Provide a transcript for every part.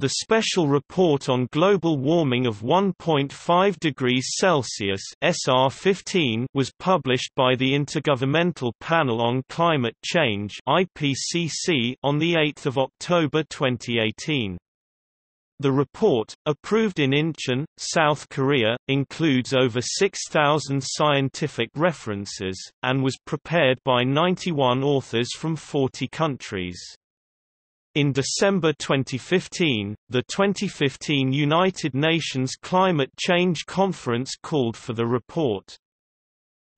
The Special Report on Global Warming of 1.5 degrees Celsius (SR15) was published by the Intergovernmental Panel on Climate Change (IPCC) on the 8th of October 2018. The report, approved in Incheon, South Korea, includes over 6,000 scientific references, and was prepared by 91 authors from 40 countries. In December 2015, the 2015 United Nations Climate Change Conference called for the report.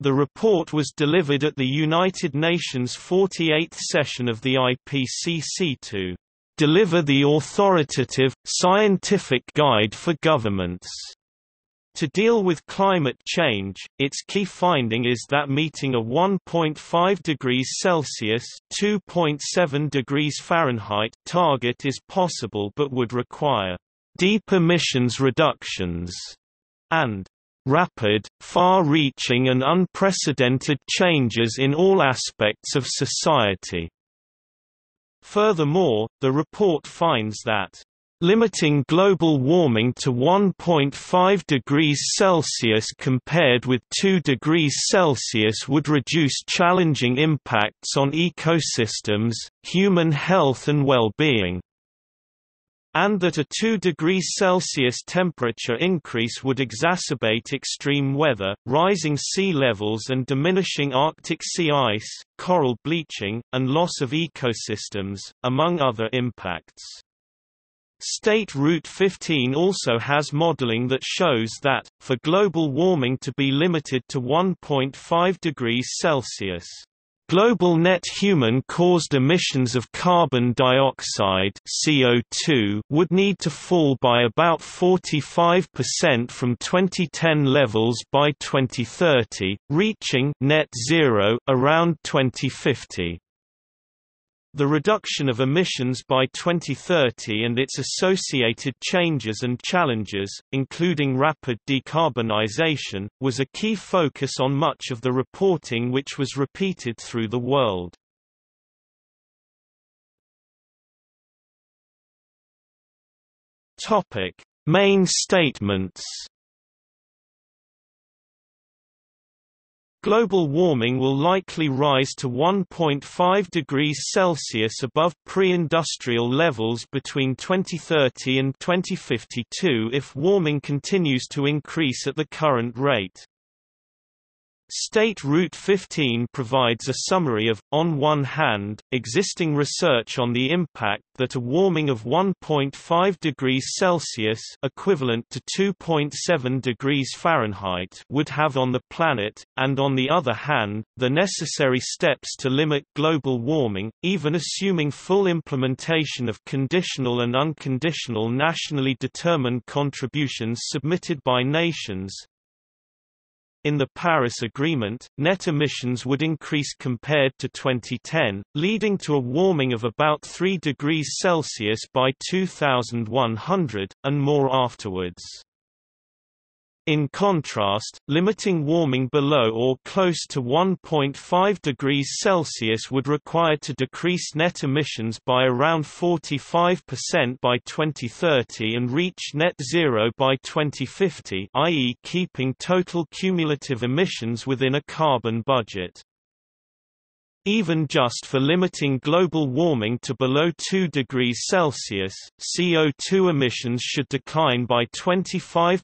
The report was delivered at the United Nations 48th session of the IPCC to deliver the authoritative, scientific guide for governments to deal with climate change, its key finding is that meeting a 1.5 degrees Celsius (2.7 degrees Fahrenheit) target is possible but would require deep emissions reductions and rapid, far-reaching and unprecedented changes in all aspects of society. Furthermore, the report finds that limiting global warming to 1.5 degrees Celsius compared with 2 degrees Celsius would reduce challenging impacts on ecosystems, human health and well-being and that a 2 degrees Celsius temperature increase would exacerbate extreme weather, rising sea levels and diminishing Arctic sea ice, coral bleaching, and loss of ecosystems, among other impacts. State Route 15 also has modeling that shows that, for global warming to be limited to 1.5 degrees Celsius, global net human-caused emissions of carbon dioxide CO2 would need to fall by about 45% from 2010 levels by 2030, reaching net zero around 2050. The reduction of emissions by 2030 and its associated changes and challenges, including rapid decarbonization, was a key focus on much of the reporting which was repeated through the world. Main statements Global warming will likely rise to 1.5 degrees Celsius above pre-industrial levels between 2030 and 2052 if warming continues to increase at the current rate. State Route 15 provides a summary of, on one hand, existing research on the impact that a warming of 1.5 degrees Celsius equivalent to 2.7 degrees Fahrenheit would have on the planet, and on the other hand, the necessary steps to limit global warming, even assuming full implementation of conditional and unconditional nationally determined contributions submitted by nations, in the Paris Agreement, net emissions would increase compared to 2010, leading to a warming of about 3 degrees Celsius by 2100, and more afterwards. In contrast, limiting warming below or close to 1.5 degrees Celsius would require to decrease net emissions by around 45% by 2030 and reach net zero by 2050 i.e. keeping total cumulative emissions within a carbon budget. Even just for limiting global warming to below 2 degrees Celsius, CO2 emissions should decline by 25%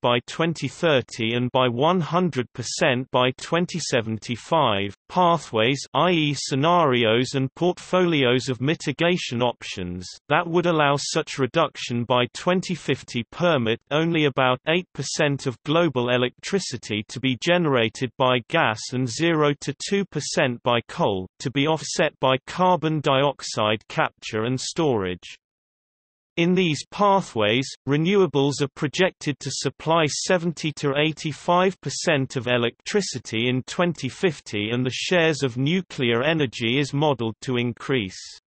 by 2030 and by 100% by 2075. Pathways, i.e., scenarios and portfolios of mitigation options that would allow such reduction by 2050 permit only about 8% of global electricity to be generated by gas and 0 to 2% by coal, to be offset by carbon dioxide capture and storage. In these pathways, renewables are projected to supply 70 to 85% of electricity in 2050 and the shares of nuclear energy is modeled to increase.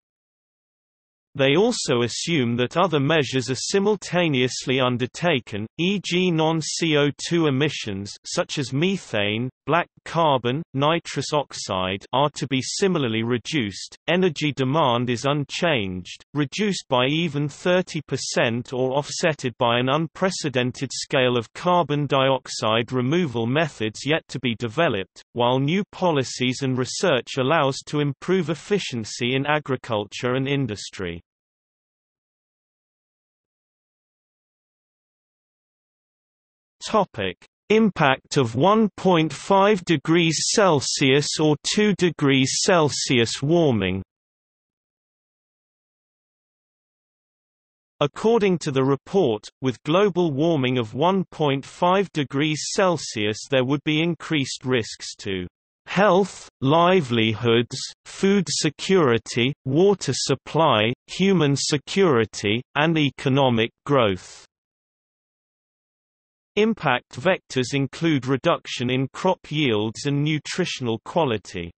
They also assume that other measures are simultaneously undertaken, e.g. non-CO2 emissions such as methane, black carbon, nitrous oxide are to be similarly reduced, energy demand is unchanged, reduced by even 30% or offsetted by an unprecedented scale of carbon dioxide removal methods yet to be developed, while new policies and research allows to improve efficiency in agriculture and industry. Topic: Impact of 1.5 degrees Celsius or 2 degrees Celsius warming. According to the report, with global warming of 1.5 degrees Celsius there would be increased risks to health, livelihoods, food security, water supply, human security, and economic growth. Impact vectors include reduction in crop yields and nutritional quality.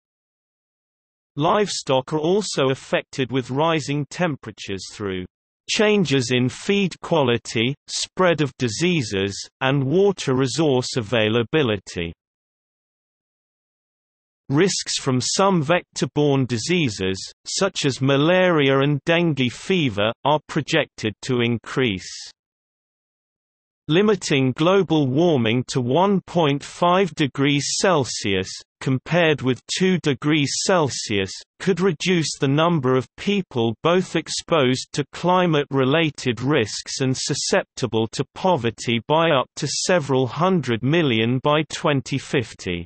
Livestock are also affected with rising temperatures through changes in feed quality, spread of diseases, and water resource availability. Risks from some vector-borne diseases, such as malaria and dengue fever, are projected to increase. Limiting global warming to 1.5 degrees Celsius, compared with 2 degrees Celsius, could reduce the number of people both exposed to climate-related risks and susceptible to poverty by up to several hundred million by 2050.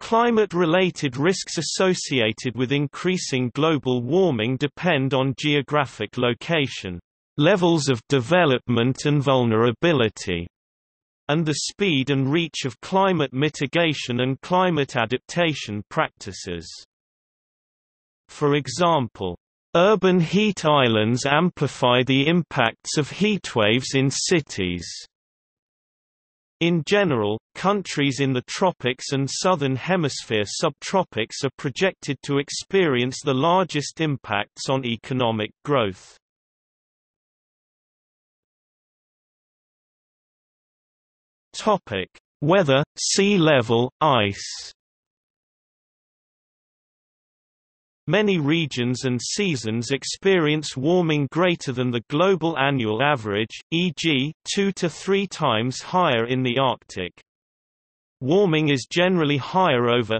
Climate-related risks associated with increasing global warming depend on geographic location levels of development and vulnerability, and the speed and reach of climate mitigation and climate adaptation practices. For example, urban heat islands amplify the impacts of heatwaves in cities. In general, countries in the tropics and southern hemisphere subtropics are projected to experience the largest impacts on economic growth. Topic: Weather, sea level, ice. Many regions and seasons experience warming greater than the global annual average, e.g., 2 to 3 times higher in the Arctic. Warming is generally higher over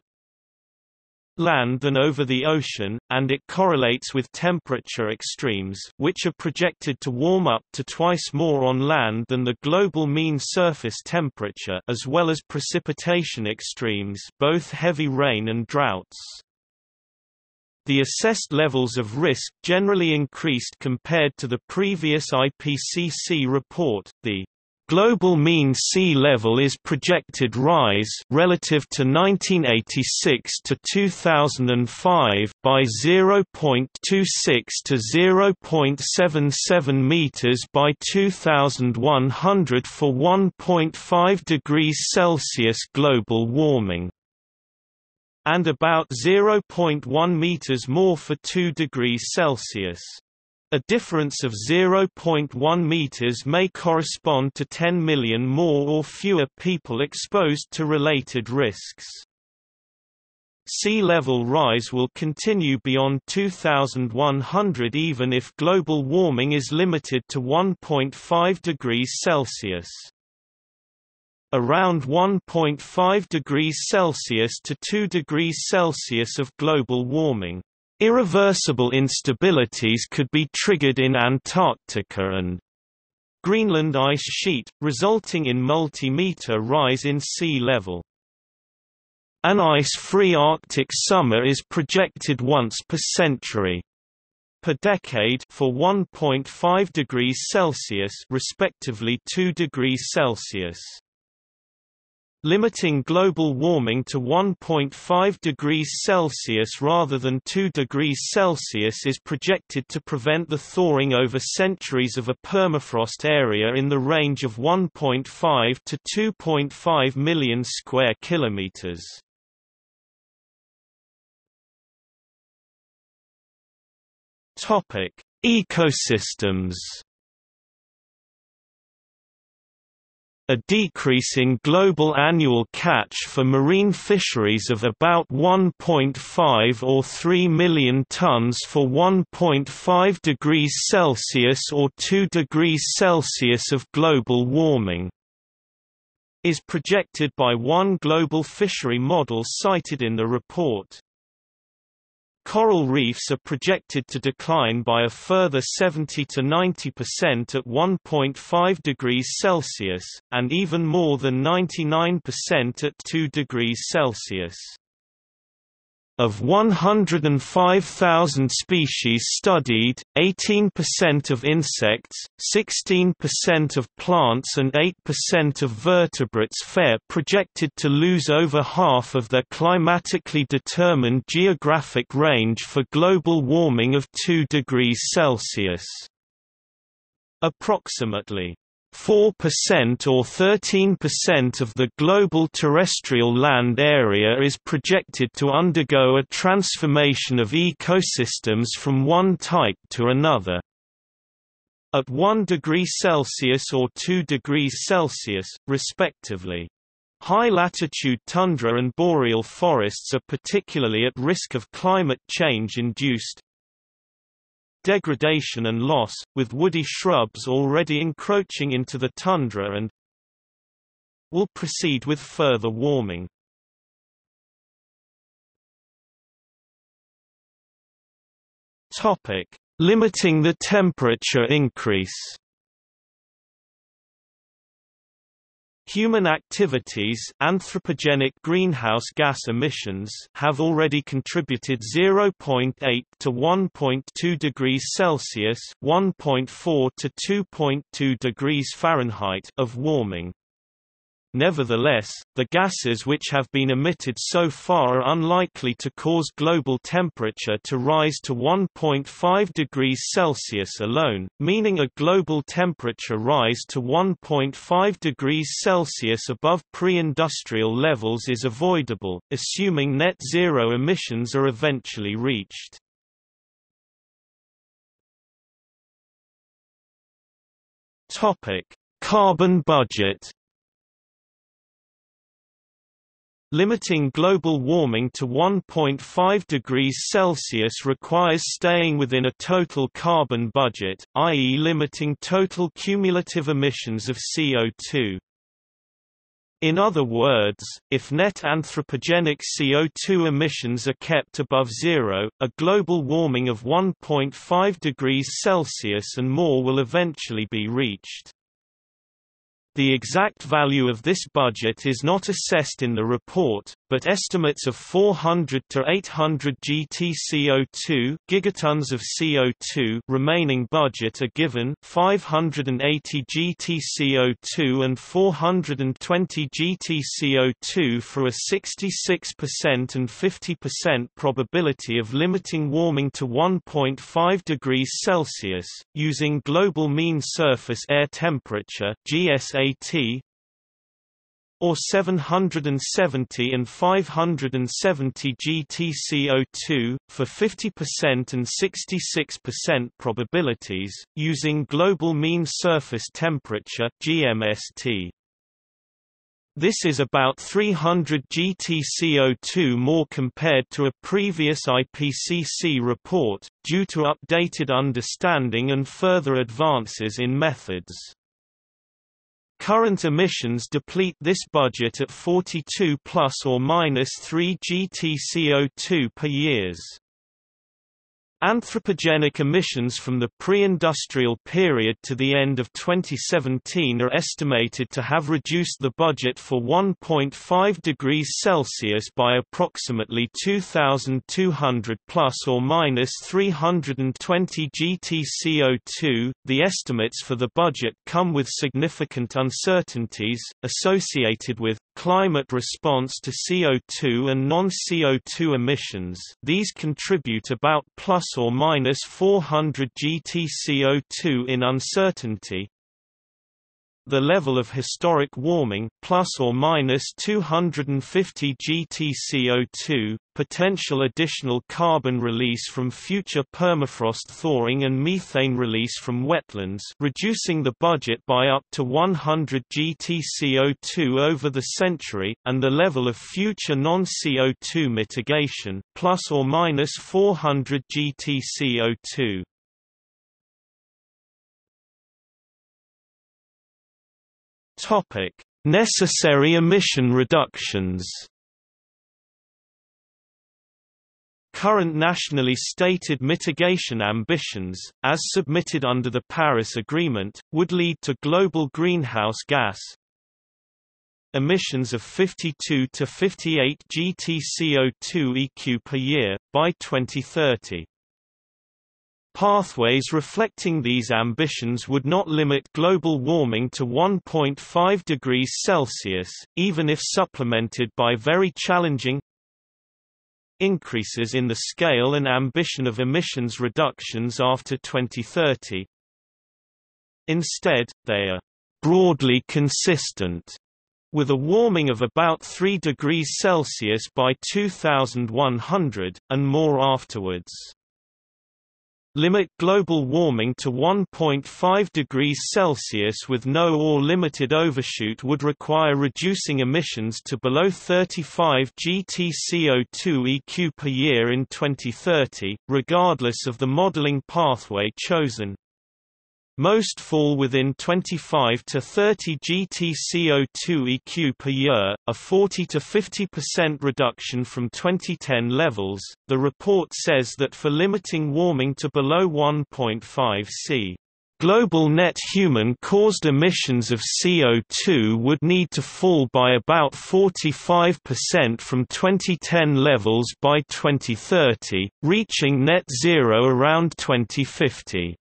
land than over the ocean, and it correlates with temperature extremes which are projected to warm up to twice more on land than the global mean surface temperature as well as precipitation extremes both heavy rain and droughts. The assessed levels of risk generally increased compared to the previous IPCC report, the Global mean sea level is projected rise relative to 1986 to 2005 by 0.26 to 0.77 meters by 2100 for 1.5 degrees Celsius global warming and about 0.1 meters more for 2 degrees Celsius. A difference of 0.1 meters may correspond to 10 million more or fewer people exposed to related risks. Sea level rise will continue beyond 2100 even if global warming is limited to 1.5 degrees Celsius. Around 1.5 degrees Celsius to 2 degrees Celsius of global warming Irreversible instabilities could be triggered in Antarctica and Greenland ice sheet, resulting in multi-meter rise in sea level. An ice-free Arctic summer is projected once per century. Per decade for 1.5 degrees Celsius respectively 2 degrees Celsius. Limiting global warming to 1.5 degrees Celsius rather than 2 degrees Celsius is projected to prevent the thawing over centuries of a permafrost area in the range of 1.5 to 2.5 million square kilometers. Topic: Ecosystems a decrease in global annual catch for marine fisheries of about 1.5 or 3 million tons for 1.5 degrees Celsius or 2 degrees Celsius of global warming is projected by one global fishery model cited in the report. Coral reefs are projected to decline by a further 70 to 90% at 1.5 degrees Celsius, and even more than 99% at 2 degrees Celsius. Of 105,000 species studied, 18% of insects, 16% of plants and 8% of vertebrates fare projected to lose over half of their climatically determined geographic range for global warming of 2 degrees Celsius. Approximately 4% or 13% of the global terrestrial land area is projected to undergo a transformation of ecosystems from one type to another. At 1 degree Celsius or 2 degrees Celsius, respectively. High-latitude tundra and boreal forests are particularly at risk of climate change-induced, degradation and loss, with woody shrubs already encroaching into the tundra and will proceed with further warming. Limiting the temperature increase. Human activities anthropogenic greenhouse gas emissions have already contributed 0.8 to 1.2 degrees Celsius 1.4 to 2.2 degrees Fahrenheit of warming. Nevertheless, the gases which have been emitted so far are unlikely to cause global temperature to rise to 1.5 degrees Celsius alone, meaning a global temperature rise to 1.5 degrees Celsius above pre-industrial levels is avoidable, assuming net zero emissions are eventually reached. Carbon budget Limiting global warming to 1.5 degrees Celsius requires staying within a total carbon budget, i.e. limiting total cumulative emissions of CO2. In other words, if net anthropogenic CO2 emissions are kept above zero, a global warming of 1.5 degrees Celsius and more will eventually be reached. The exact value of this budget is not assessed in the report, but estimates of 400 to 800 GT CO2 gigatons of CO2 remaining budget are given 580 GT CO2 and 420 GT CO2 for a 66% and 50% probability of limiting warming to 1.5 degrees Celsius, using global mean surface air temperature GSA or 770 and 570 GTCO2, for 50% and 66% probabilities, using Global Mean Surface Temperature GMST. This is about 300 GTCO2 more compared to a previous IPCC report, due to updated understanding and further advances in methods. Current emissions deplete this budget at 42 plus or minus 3 GTCO2 per years. Anthropogenic emissions from the pre-industrial period to the end of 2017 are estimated to have reduced the budget for 1.5 degrees Celsius by approximately 2,200 plus or minus 320 GTCO2. The estimates for the budget come with significant uncertainties associated with climate response to CO2 and non-CO2 emissions. These contribute about plus or minus 400 GTCO2 in uncertainty. The level of historic warming plus or minus 250 GTCO2, potential additional carbon release from future permafrost thawing and methane release from wetlands reducing the budget by up to 100 GTCO2 over the century, and the level of future non-CO2 mitigation plus or minus 400 GTCO2. Topic: Necessary emission reductions. Current nationally stated mitigation ambitions, as submitted under the Paris Agreement, would lead to global greenhouse gas emissions of 52 to 58 GTCO2 eq per year, by 2030. Pathways reflecting these ambitions would not limit global warming to 1.5 degrees Celsius, even if supplemented by very challenging increases in the scale and ambition of emissions reductions after 2030. Instead, they are broadly consistent with a warming of about 3 degrees Celsius by 2100, and more afterwards. Limit global warming to 1.5 degrees Celsius with no or limited overshoot would require reducing emissions to below 35 GTCO2 eq per year in 2030, regardless of the modeling pathway chosen. Most fall within 25 to 30 GTCO2 eq per year, a 40 to 50% reduction from 2010 levels. The report says that for limiting warming to below 1.5 c Global net human-caused emissions of CO2 would need to fall by about 45% from 2010 levels by 2030, reaching net zero around 2050.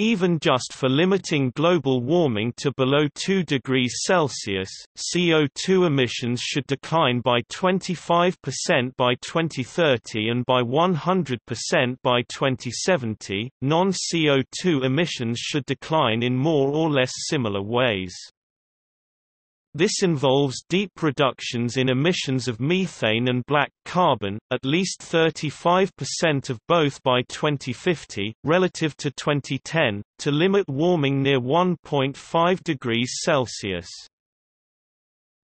Even just for limiting global warming to below 2 degrees Celsius, CO2 emissions should decline by 25% by 2030 and by 100% by 2070. Non-CO2 emissions should decline in more or less similar ways. This involves deep reductions in emissions of methane and black carbon, at least 35% of both by 2050, relative to 2010, to limit warming near 1.5 degrees Celsius.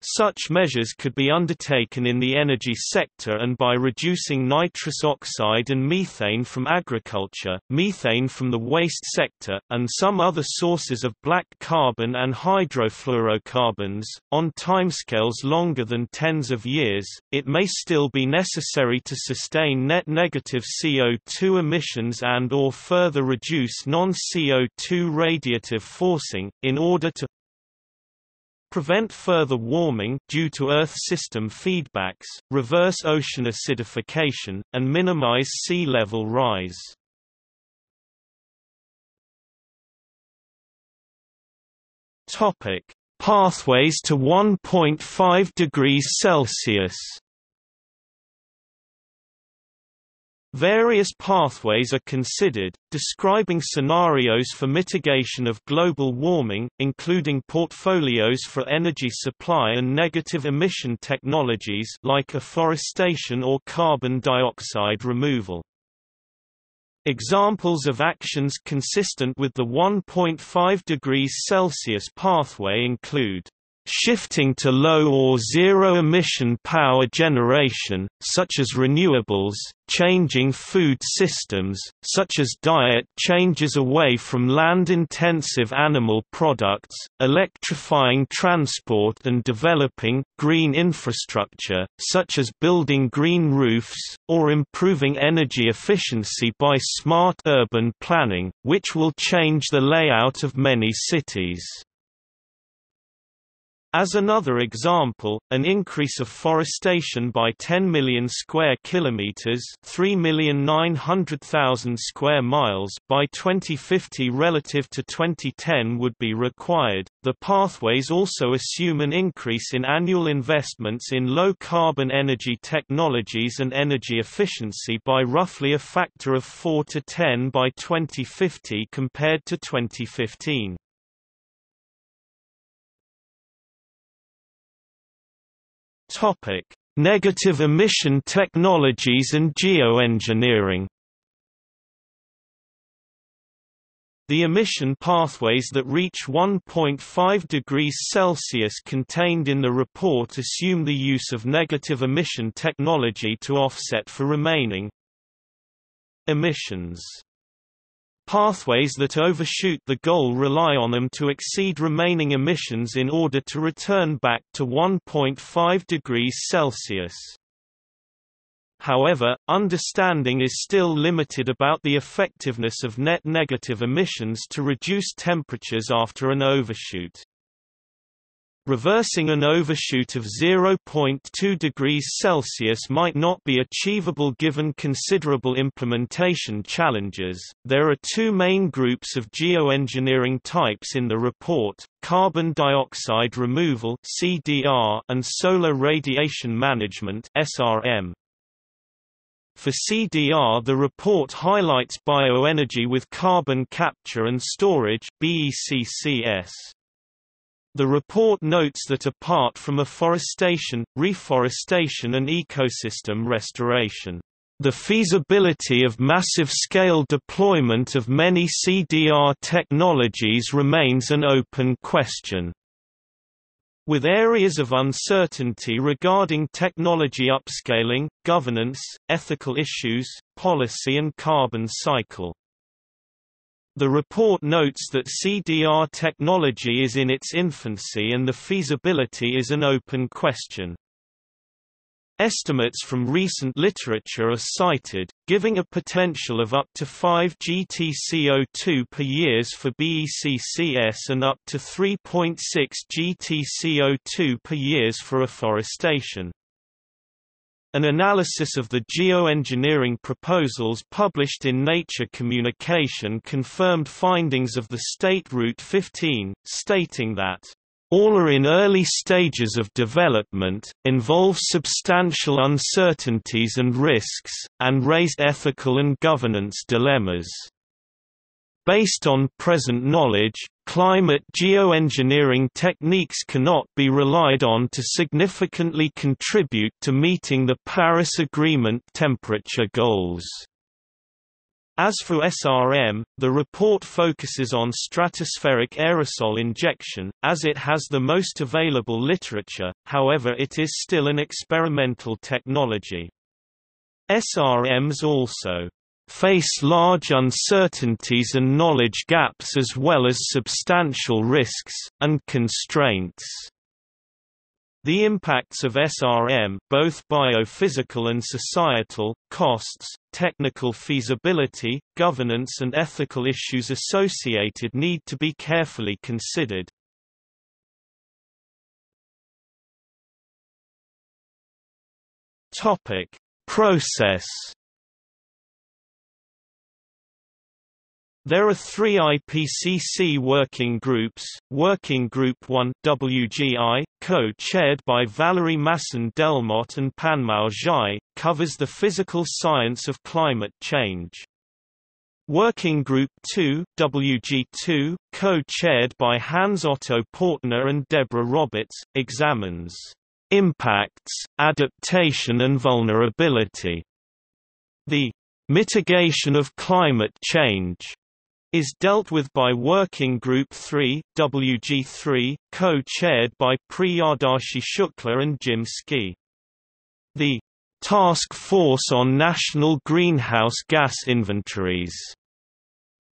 Such measures could be undertaken in the energy sector and by reducing nitrous oxide and methane from agriculture, methane from the waste sector, and some other sources of black carbon and hydrofluorocarbons. On timescales longer than tens of years, it may still be necessary to sustain net negative CO2 emissions and or further reduce non-CO2 radiative forcing, in order to prevent further warming due to Earth system feedbacks, reverse ocean acidification, and minimize sea level rise. Pathways to 1.5 degrees Celsius. Various pathways are considered, describing scenarios for mitigation of global warming, including portfolios for energy supply and negative emission technologies like afforestation or carbon dioxide removal. Examples of actions consistent with the 1.5 degrees Celsius pathway include Shifting to low or zero-emission power generation, such as renewables, changing food systems, such as diet changes away from land-intensive animal products, electrifying transport and developing green infrastructure, such as building green roofs, or improving energy efficiency by smart urban planning, which will change the layout of many cities. As another example, an increase of forestation by 10 million square kilometers, 3,900,000 square miles by 2050 relative to 2010 would be required. The pathways also assume an increase in annual investments in low carbon energy technologies and energy efficiency by roughly a factor of 4 to 10 by 2050 compared to 2015. Topic: Negative emission technologies and geoengineering. The emission pathways that reach 1.5 degrees Celsius contained in the report assume the use of negative emission technology to offset for remaining emissions. Pathways that overshoot the goal rely on them to exceed remaining emissions in order to return back to 1.5 degrees Celsius. However, understanding is still limited about the effectiveness of net negative emissions to reduce temperatures after an overshoot. Reversing an overshoot of 0.2 degrees Celsius might not be achievable given considerable implementation challenges. There are two main groups of geoengineering types in the report: carbon dioxide removal (CDR) and solar radiation management (SRM). For CDR the report highlights bioenergy with carbon capture and storage BECCS. The report notes that apart from afforestation, reforestation and ecosystem restoration, the feasibility of massive-scale deployment of many CDR technologies remains an open question. With areas of uncertainty regarding technology upscaling, governance, ethical issues, policy and carbon cycle. The report notes that CDR technology is in its infancy and the feasibility is an open question. Estimates from recent literature are cited, giving a potential of up to 5 GTCO2 per years for BECCS and up to 3.6 GTCO2 per years for afforestation. An analysis of the geoengineering proposals published in Nature Communication confirmed findings of the State Route 15, stating that all are in early stages of development, involve substantial uncertainties and risks, and raise ethical and governance dilemmas. Based on present knowledge, climate geoengineering techniques cannot be relied on to significantly contribute to meeting the Paris Agreement temperature goals. As for SRM, the report focuses on stratospheric aerosol injection, as it has the most available literature, however it is still an experimental technology. SRMs also face large uncertainties and knowledge gaps as well as substantial risks, and constraints. The impacts of SRM both biophysical and societal, costs, technical feasibility, governance and ethical issues associated need to be carefully considered. Process There are three IPCC working groups, Working Group 1 WGI, co-chaired by Valerie Masson-Delmotte and Panmao Zhai, covers the physical science of climate change. Working Group 2 WG2, co-chaired by Hans-Otto Portner and Debra Roberts, examines impacts, adaptation and vulnerability. The mitigation of climate change is dealt with by Working Group 3 WG3, co-chaired by Priyadarshi Shukla and Jim Skea. The Task Force on National Greenhouse Gas Inventories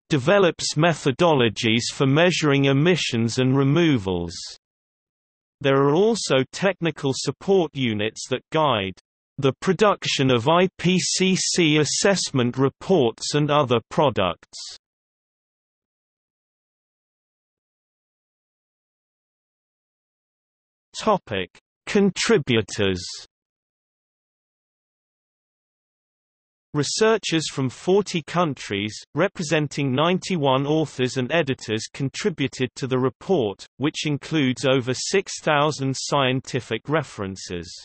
develops methodologies for measuring emissions and removals. There are also technical support units that guide the production of IPCC assessment reports and other products. Topic: Contributors. Researchers from 40 countries, representing 91 authors and editors contributed to the report, which includes over 6,000 scientific references.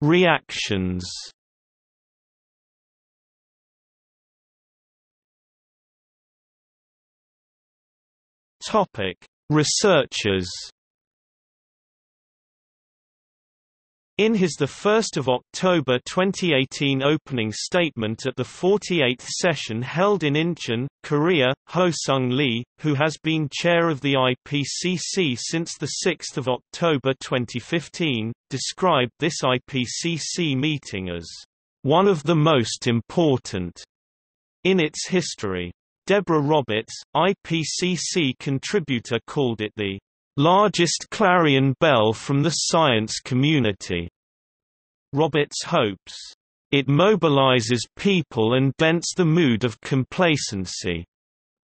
Reactions Topic: Researchers In his 1 October 2018 opening statement at the 48th session held in Incheon, Korea, Hoesung Lee, who has been chair of the IPCC since 6 October 2015, described this IPCC meeting as one of the most important in its history. Debra Roberts, IPCC contributor called it the largest clarion bell from the science community. Roberts hopes, it mobilizes people and dents the mood of complacency.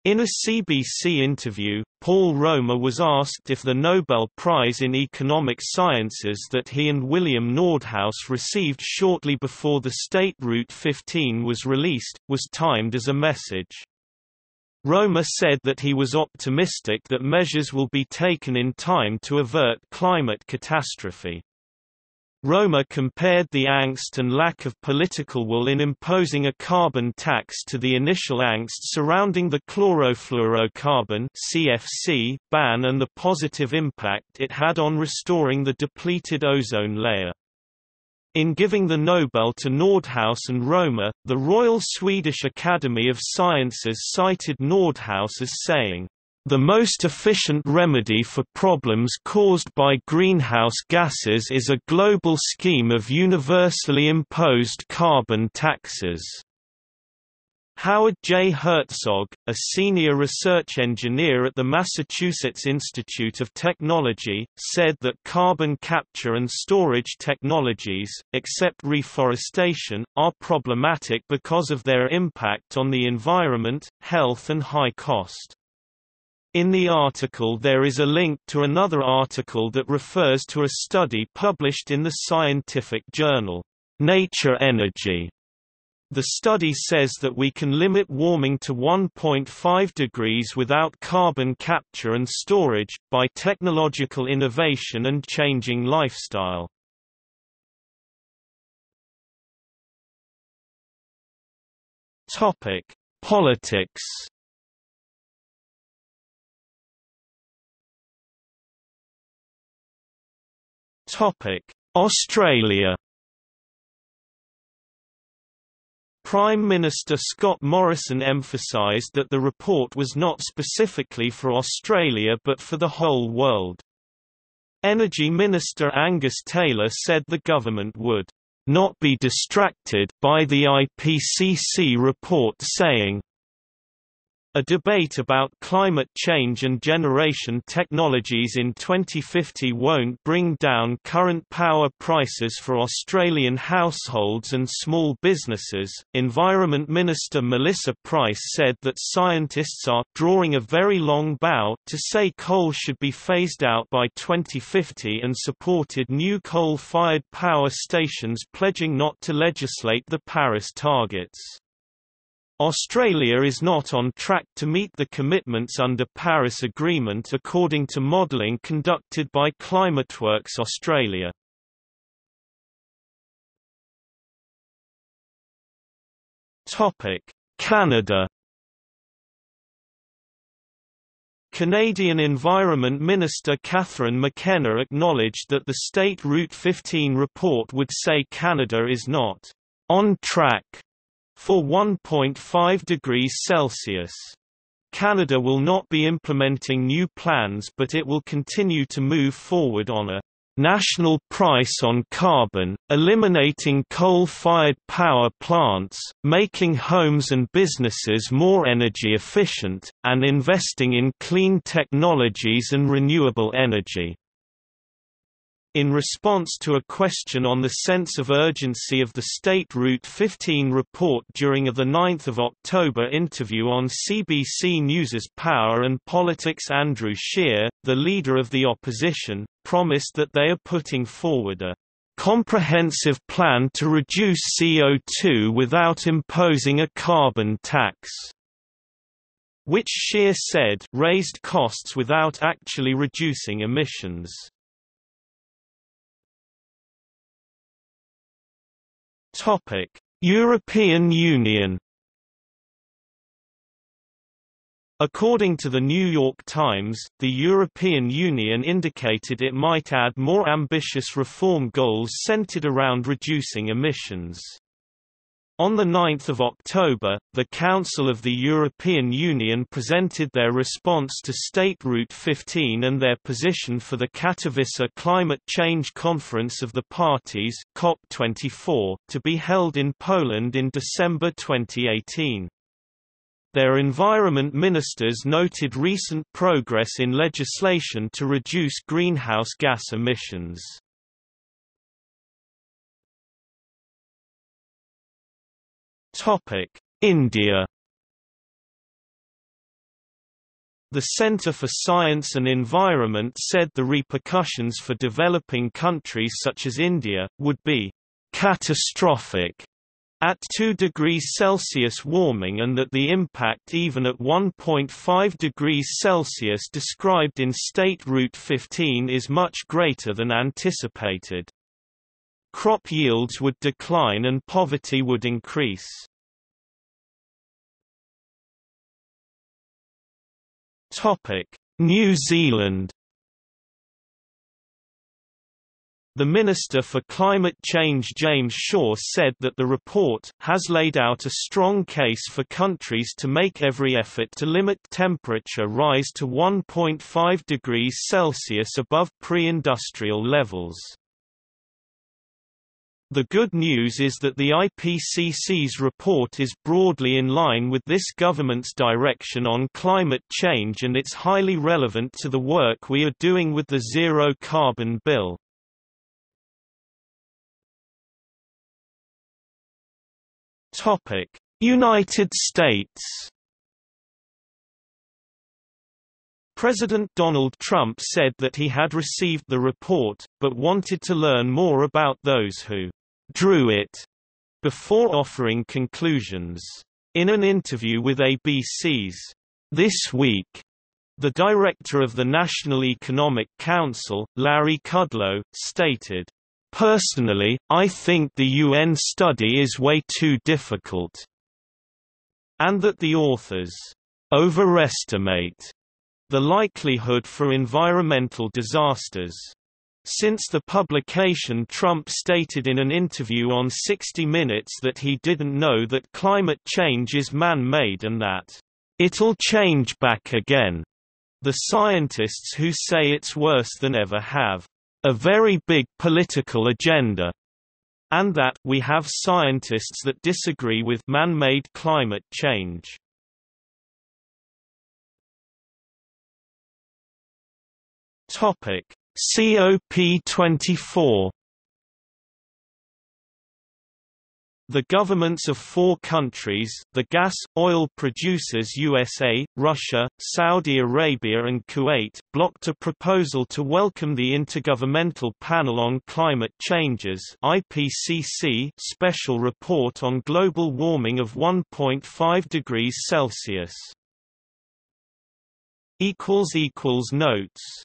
In a CBC interview, Paul Romer was asked if the Nobel Prize in Economic Sciences that he and William Nordhaus received shortly before the state Route 15 was released, was timed as a message. Romer said that he was optimistic that measures will be taken in time to avert climate catastrophe. Romer compared the angst and lack of political will in imposing a carbon tax to the initial angst surrounding the chlorofluorocarbon CFC ban and the positive impact it had on restoring the depleted ozone layer. In giving the Nobel to Nordhaus and Romer, the Royal Swedish Academy of Sciences cited Nordhaus as saying, the most efficient remedy for problems caused by greenhouse gases is a global scheme of universally imposed carbon taxes. Howard J. Herzog, a senior research engineer at the Massachusetts Institute of Technology, said that carbon capture and storage technologies, except reforestation, are problematic because of their impact on the environment, health and high cost. In the article there is a link to another article that refers to a study published in the scientific journal, Nature Energy, the study says that we can limit warming to 1.5 degrees without carbon capture and storage, by technological innovation and changing lifestyle. Politics Australia Prime Minister Scott Morrison emphasised that the report was not specifically for Australia but for the whole world. Energy Minister Angus Taylor said the government would not be distracted by the IPCC report saying, a debate about climate change and generation technologies in 2050 won't bring down current power prices for Australian households and small businesses. Environment Minister Melissa Price said that scientists are drawing a very long bow to say coal should be phased out by 2050 and supported new coal-fired power stations pledging not to legislate the Paris targets. Australia is not on track to meet the commitments under Paris Agreement according to modelling conducted by ClimateWorks Australia. Canada Canadian Environment Minister Catherine McKenna acknowledged that the State Route 15 report would say Canada is not on track for 1.5 degrees Celsius. Canada will not be implementing new plans but it will continue to move forward on a national price on carbon, eliminating coal-fired power plants, making homes and businesses more energy efficient, and investing in clean technologies and renewable energy. In response to a question on the sense of urgency of the State Route 15 report during a 9 October interview on CBC News's Power and Politics Andrew Scheer, the leader of the opposition, promised that they are putting forward a comprehensive plan to reduce CO2 without imposing a carbon tax which Scheer said raised costs without actually reducing emissions. Topic: European Union According to the New York Times, the European Union indicated it might add more ambitious reform goals centered around reducing emissions. On 9 October, the Council of the European Union presented their response to State Route 15 and their position for the Katowice Climate Change Conference of the Parties COP24, to be held in Poland in December 2018. Their environment ministers noted recent progress in legislation to reduce greenhouse gas emissions. India The Centre for Science and Environment said the repercussions for developing countries such as India, would be catastrophic at 2 degrees Celsius warming and that the impact even at 1.5 degrees Celsius described in State Route 15 is much greater than anticipated. Crop yields would decline and poverty would increase. New Zealand The Minister for Climate Change James Shaw said that the report has laid out a strong case for countries to make every effort to limit temperature rise to 1.5 degrees Celsius above pre-industrial levels. The good news is that the IPCC's report is broadly in line with this government's direction on climate change and it's highly relevant to the work we are doing with the Zero Carbon Bill. United States. President Donald Trump said that he had received the report, but wanted to learn more about those who drew it before offering conclusions. In an interview with ABC's This Week, the director of the National Economic Council, Larry Kudlow, stated, Personally, I think the UN study is way too difficult, and that the authors overestimate the likelihood for environmental disasters. Since the publication Trump stated in an interview on 60 Minutes that he didn't know that climate change is man-made and that, "...it'll change back again." The scientists who say it's worse than ever have a very big political agenda, and that we have scientists that disagree with man-made climate change. Topic: COP24 The governments of four countries, the gas, oil producers USA, Russia, Saudi Arabia and Kuwait, blocked a proposal to welcome the Intergovernmental Panel on Climate Changes IPCC special report on global warming of 1.5 degrees Celsius. Notes